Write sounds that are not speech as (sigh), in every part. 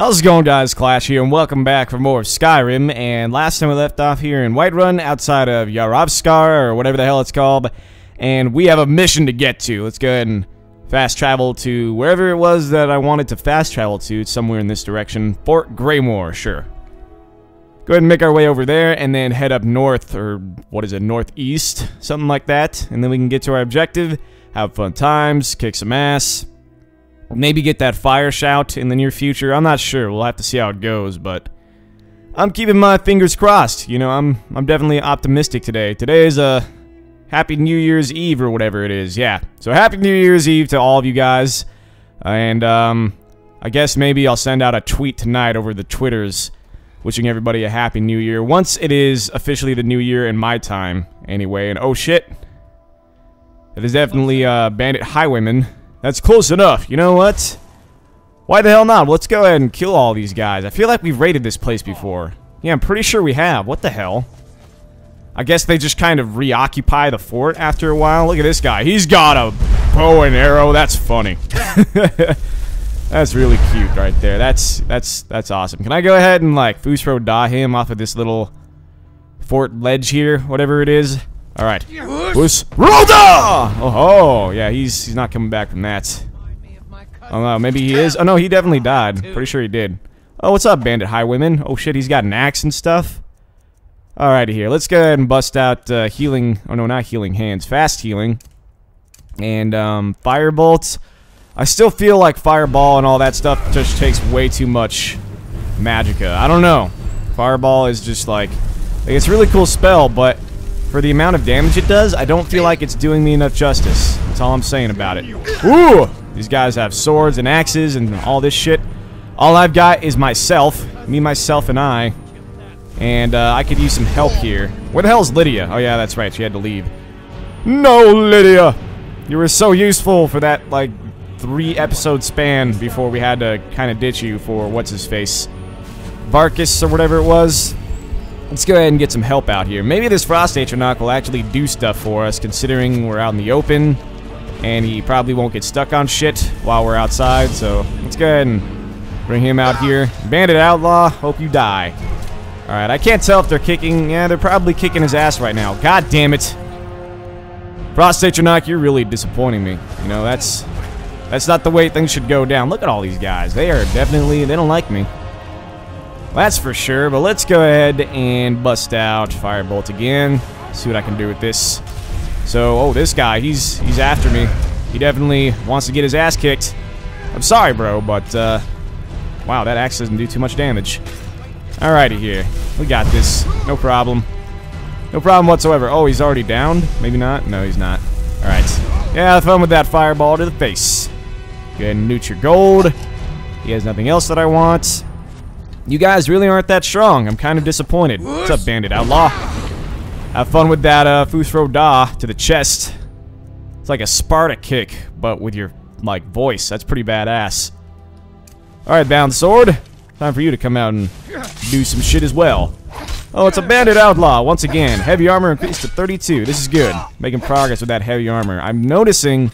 How's it going guys, Clash here, and welcome back for more of Skyrim, and last time we left off here in Whiterun, outside of Yarovskar, or whatever the hell it's called, and we have a mission to get to. Let's go ahead and fast travel to wherever it was that I wanted to fast travel to, somewhere in this direction. Fort Greymoor, sure. Go ahead and make our way over there, and then head up north, or what is it, northeast, something like that, and then we can get to our objective, have fun times, kick some ass, Maybe get that fire shout in the near future. I'm not sure. We'll have to see how it goes, but I'm keeping my fingers crossed. You know, I'm I'm definitely optimistic today. Today is a happy New Year's Eve or whatever it is. Yeah. So happy New Year's Eve to all of you guys. And um I guess maybe I'll send out a tweet tonight over the Twitters wishing everybody a happy new year. Once it is officially the new year in my time anyway. And oh shit. It is definitely uh Bandit Highwayman. That's close enough. You know what? Why the hell not? Let's go ahead and kill all these guys. I feel like we've raided this place before. Yeah, I'm pretty sure we have. What the hell? I guess they just kind of reoccupy the fort after a while. Look at this guy. He's got a bow and arrow. That's funny. (laughs) that's really cute right there. That's that's that's awesome. Can I go ahead and like Fus Ro Dah him off of this little fort ledge here, whatever it is? All right. Fus Ro Dah? Oh, oh, yeah, he's he's not coming back from that. Oh no, maybe he is. Oh no, he definitely died. Pretty sure he did. Oh, what's up, Bandit Highwayman? Oh shit, he's got an axe and stuff. Alrighty here, let's go ahead and bust out uh, healing. Oh no, not healing hands, fast healing, and um, firebolt. I still feel like fireball and all that stuff just takes way too much magicka. I don't know. Fireball is just like, like it's a really cool spell, but for the amount of damage it does, I don't feel like it's doing me enough justice. That's all I'm saying about it. Ooh! These guys have swords and axes and all this shit. All I've got is myself. Me, myself, and I. And uh, I could use some help here. Where the hell's Lydia? Oh yeah, that's right. She had to leave. No, Lydia! You were so useful for that, like, three episode span before we had to kind of ditch you for what's-his-face. Farkas or whatever it was. Let's go ahead and get some help out here. Maybe this Frost Atronach will actually do stuff for us, considering we're out in the open, and he probably won't get stuck on shit while we're outside, so let's go ahead and bring him out here. Bandit Outlaw, hope you die. Alright, I can't tell if they're kicking... Yeah, they're probably kicking his ass right now. God damn it. Frost Atronach, you're really disappointing me. You know, that's... That's not the way things should go down. Look at all these guys. They are definitely... They don't like me. That's for sure, but let's go ahead and bust out Firebolt again. See what I can do with this. So, oh, this guy, he's he's after me. He definitely wants to get his ass kicked. I'm sorry, bro, but, uh, wow, that axe doesn't do too much damage. Alrighty here. We got this. No problem. No problem whatsoever. Oh, he's already downed? Maybe not? No, he's not. Alright. Yeah, fun with that fireball to the face. Go ahead and loot your gold. He has nothing else that I want. You guys really aren't that strong. I'm kind of disappointed. What's up, Bandit Outlaw? Have fun with that uh, Fus Ro Dah to the chest. It's like a Sparta kick, but with your, like, voice. That's pretty badass. Alright, Bound Sword. Time for you to come out and do some shit as well. Oh, it's a Bandit Outlaw, once again. Heavy armor increased to 32. This is good. Making progress with that heavy armor. I'm noticing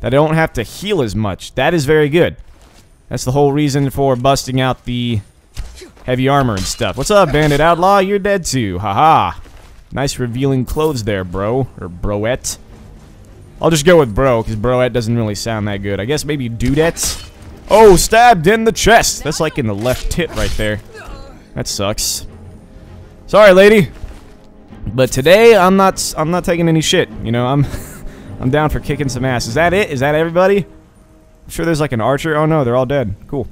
that I don't have to heal as much. That is very good. That's the whole reason for busting out the heavy armor and stuff. What's up, Bandit Outlaw? You're dead too. Haha. -ha. Nice revealing clothes there, bro. Or broette. I'll just go with bro, because broette doesn't really sound that good. I guess maybe dudette? Oh, stabbed in the chest. That's like in the left tit right there. That sucks. Sorry, lady. But today, I'm not I'm not taking any shit. You know, I'm (laughs) I'm down for kicking some ass. Is that it? Is that everybody? I'm sure there's like an archer. Oh no, they're all dead. Cool.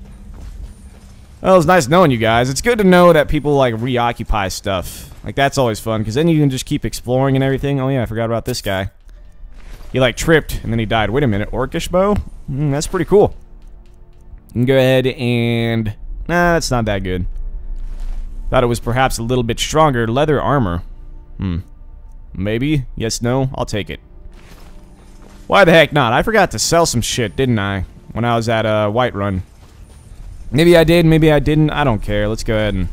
Well, it's nice knowing you guys. It's good to know that people, like, reoccupy stuff. Like, that's always fun, because then you can just keep exploring and everything. Oh, yeah, I forgot about this guy. He, like, tripped, and then he died. Wait a minute, Orcish bow? Mm, that's pretty cool. You can go ahead and... Nah, that's not that good. Thought it was perhaps a little bit stronger. Leather armor. Hmm. Maybe? Yes, no? I'll take it. Why the heck not? I forgot to sell some shit, didn't I? When I was at uh, Whiterun. Maybe I did, maybe I didn't. I don't care. Let's go ahead and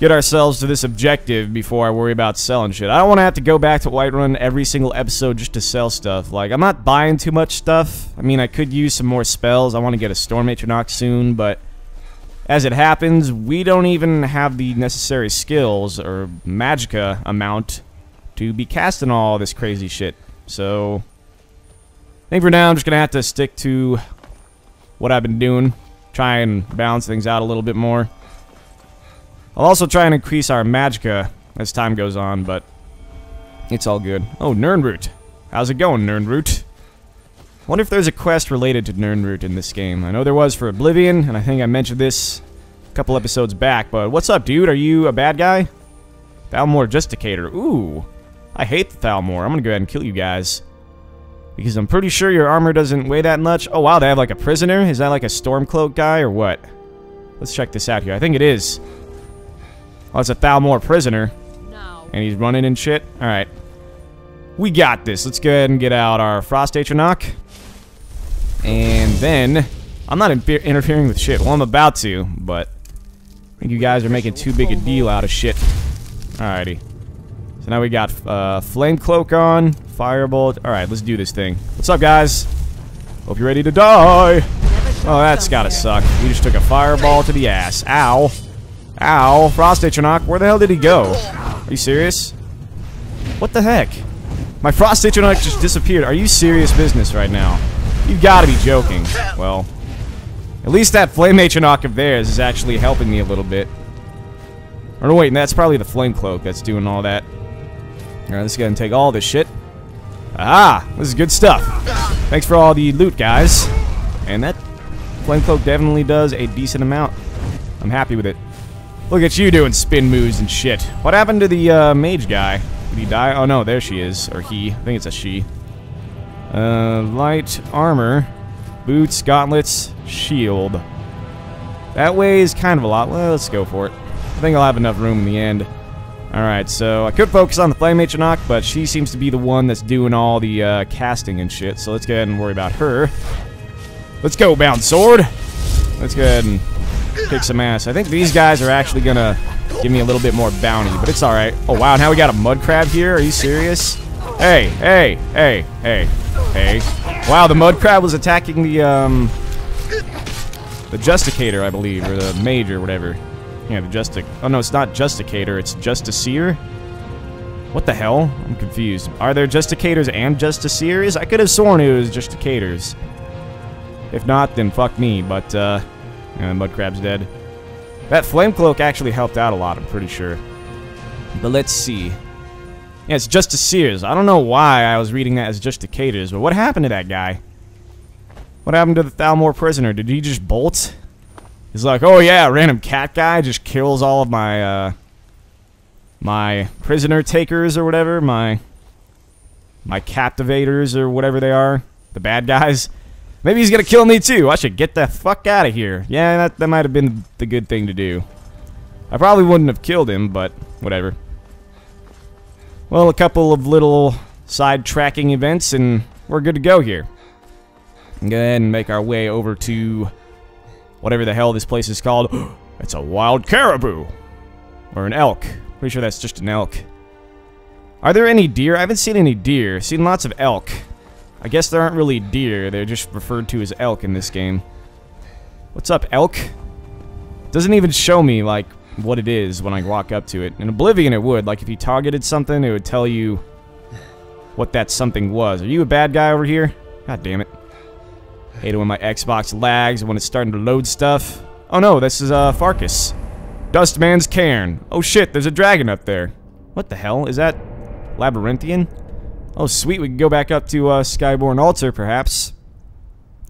get ourselves to this objective before I worry about selling shit. I don't want to have to go back to Whiterun every single episode just to sell stuff. Like, I'm not buying too much stuff. I mean, I could use some more spells. I want to get a Storm Atronach soon, but as it happens, we don't even have the necessary skills or magicka amount to be casting all this crazy shit. So, I think for now I'm just going to have to stick to what I've been doing. Try and balance things out a little bit more. I'll also try and increase our magicka as time goes on, but it's all good. Oh, Nirnroot. How's it going, Nirnroot? wonder if there's a quest related to Nirnroot in this game. I know there was for Oblivion, and I think I mentioned this a couple episodes back, but what's up, dude? Are you a bad guy? Thalmor Justicator. Ooh. I hate the Thalmor. I'm gonna go ahead and kill you guys. Because I'm pretty sure your armor doesn't weigh that much. Oh, wow, they have like a prisoner? Is that like a Stormcloak guy or what? Let's check this out here. I think it is. Oh, it's a Thalmor prisoner. No. And he's running and shit. Alright. We got this. Let's go ahead and get out our Frost Atronach. And then... I'm not interfering with shit. Well, I'm about to, but... I think you guys are making too big a deal out of shit. Alrighty. So now we got uh, Flame Cloak on, Firebolt. Alright, let's do this thing. What's up, guys? Hope you're ready to die. Oh, that's gotta suck. We just took a fireball to the ass. Ow. Ow. Frost Atronach, where the hell did he go? Are you serious? What the heck? My Frost Atronach just disappeared. Are you serious business right now? You gotta be joking. Well, at least that Flame Atronach of theirs is actually helping me a little bit. Or no, wait, that's probably the Flame Cloak that's doing all that. Alright, let's go and take all this shit. Ah, this is good stuff. Thanks for all the loot, guys. And that Flame Cloak definitely does a decent amount. I'm happy with it. Look at you doing spin moves and shit. What happened to the uh, mage guy? Did he die? Oh no, there she is. Or he. I think it's a she. Uh, light armor. Boots, gauntlets, shield. That weighs kind of a lot. Well, let's go for it. I think I'll have enough room in the end. Alright, so I could focus on the Flame Atronach, but she seems to be the one that's doing all the uh, casting and shit, so let's go ahead and worry about her. Let's go, Bound Sword! Let's go ahead and kick some ass. I think these guys are actually gonna give me a little bit more bounty, but it's alright. Oh wow, now we got a mud crab here? Are you serious? Hey, hey, hey, hey, hey. Wow, the mud crab was attacking the, um... The Justicator, I believe, or the Mage or whatever. Yeah, the Justic... Oh no, it's not just a Justicator, it's Justiciar? What the hell? I'm confused. Are there just Justicators and Justiciars? I could have sworn it was just Justicators. If not, then fuck me, but, uh... And Mudcrab's dead. That Flame Cloak actually helped out a lot, I'm pretty sure. But let's see. Yeah, it's Justiciars. I don't know why I was reading that as just Justicators, but what happened to that guy? What happened to the Thalmor prisoner? Did he just bolt? He's like, oh yeah, random cat guy just kills all of my, uh... My prisoner takers or whatever, my... My captivators or whatever they are. The bad guys. Maybe he's gonna kill me too. I should get the fuck out of here. Yeah, that, that might have been the good thing to do. I probably wouldn't have killed him, but whatever. Well, a couple of little side tracking events and we're good to go here. Go ahead and make our way over to whatever the hell this place is called. (gasps) it's a wild caribou. Or an elk. Pretty sure that's just an elk. Are there any deer? I haven't seen any deer. I've seen lots of elk. I guess there aren't really deer, they're just referred to as elk in this game. What's up, elk? Doesn't even show me, like, what it is when I walk up to it. In Oblivion it would, like if you targeted something, it would tell you what that something was. Are you a bad guy over here? God damn it. Hate it when my Xbox lags when it's starting to load stuff. Oh no, this is, uh, Farkas. Dustman's Cairn. Oh shit, there's a dragon up there. What the hell? Is that Labyrinthian? Oh, sweet. We can go back up to uh, Skyborn Altar, perhaps.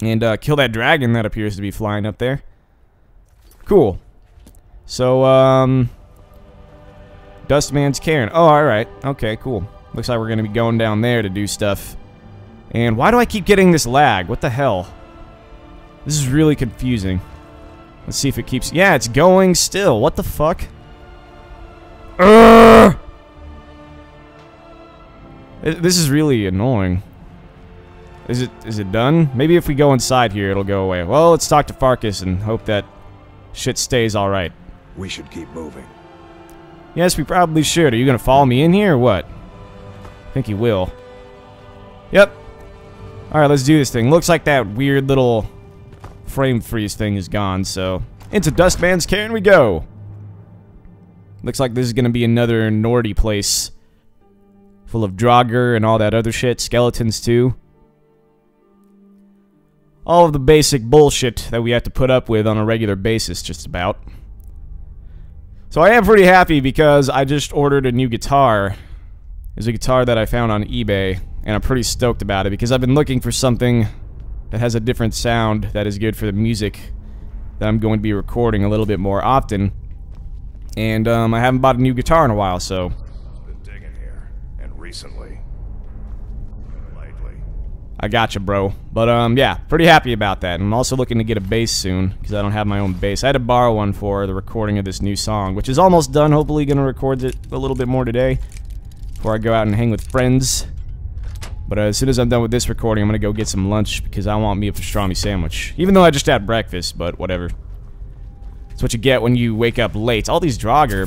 And uh, kill that dragon that appears to be flying up there. Cool. So, um... Dustman's Cairn. Oh, alright. Okay, cool. Looks like we're to be going down there to do stuff. And why do I keep getting this lag? What the hell? This is really confusing. Let's see if it keeps... Yeah, it's going still. What the fuck? Urgh! This is really annoying. Is it is it done? Maybe if we go inside here, it'll go away. Well, let's talk to Farkas and hope that shit stays alright. We should keep moving. Yes, we probably should. Are you gonna follow me in here or what? I think he will. Yep. Alright, let's do this thing. Looks like that weird little frame freeze thing is gone, so Into Dustman's Cairn we go. Looks like this is to be another Nordy place. Full of Draugr and all that other shit. Skeletons, too. All of the basic bullshit that we have to put up with on a regular basis, just about. So I am pretty happy because I just ordered a new guitar. It's a guitar that I found on eBay, and I'm pretty stoked about it because I've been looking for something that has a different sound that is good for the music that I'm going to be recording a little bit more often. And um, I haven't bought a new guitar in a while, so Been digging here, and recently. Lately. I gotcha, bro. But um, yeah, pretty happy about that. I'm also looking to get a bass soon because I don't have my own bass. I had to borrow one for the recording of this new song, which is almost done. Hopefully, gonna record it a little bit more today before I go out and hang with friends. But uh, as soon as I'm done with this recording, I'm gonna go get some lunch because I want me a pastrami sandwich. Even though I just had breakfast, but whatever. That's what you get when you wake up late. All these Draugr, man.